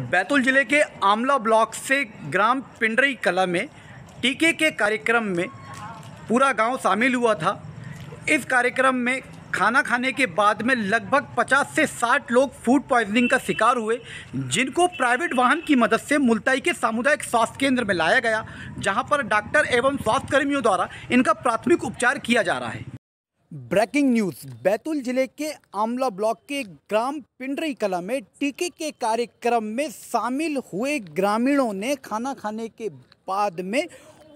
बैतूल ज़िले के आमला ब्लॉक से ग्राम पिंडरी कला में टीके के कार्यक्रम में पूरा गाँव शामिल हुआ था। इस कार्यक्रम में खाना खाने के बाद में लगभग 50 से 60 लोग फ़ूड पॉइजनिंग का शिकार हुए, जिनको प्राइवेट वाहन की मदद से मुल्ताई के सामुदायिक स्वास्थ्य केंद्र में लाया गया, जहाँ पर डॉक्टर एवं स्वास्थ्यकर्मियों द्वारा इनका प्राथमिक उपचार किया जा रहा है। ब्रेकिंग न्यूज़, बैतूल ज़िले के आमला ब्लॉक के ग्राम पिंडरी कला में टीके के कार्यक्रम में शामिल हुए ग्रामीणों ने खाना खाने के बाद में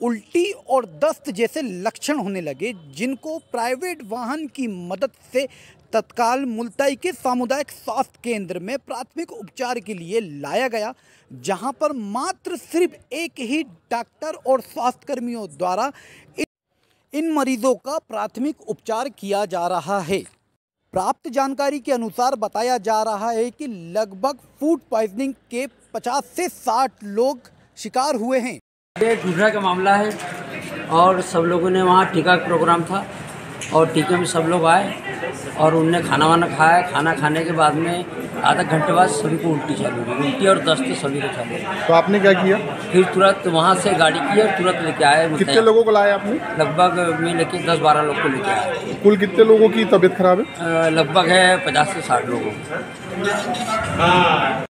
उल्टी और दस्त जैसे लक्षण होने लगे, जिनको प्राइवेट वाहन की मदद से तत्काल मुल्ताई के सामुदायिक स्वास्थ्य केंद्र में प्राथमिक उपचार के लिए लाया गया, जहाँ पर मात्र सिर्फ़ एक ही डॉक्टर और स्वास्थ्य कर्मियों द्वारा इन मरीजों का प्राथमिक उपचार किया जा रहा है। प्राप्त जानकारी के अनुसार बताया जा रहा है कि लगभग फ़ूड पॉइजनिंग के 50 से 60 लोग शिकार हुए हैं। ये गुजरा का मामला है और सब लोगों ने वहाँ टीका प्रोग्राम था। और टीके में सब लोग आए और उनने खाना वाना खाया। खाना खाने के बाद में आधा घंटे बाद सभी को उल्टी चालू हुई। उल्टी और दस्त सभी को चालू हुई। तो आपने क्या किया? फिर तुरंत वहाँ से गाड़ी की और तुरंत लेके आए कितने लोगों को लाया आपने? लगभग मैं लेके दस बारह लोग को लेके आए कुल कितने लोगों की तबीयत खराब है? लगभग है पचास से साठ लोगों। को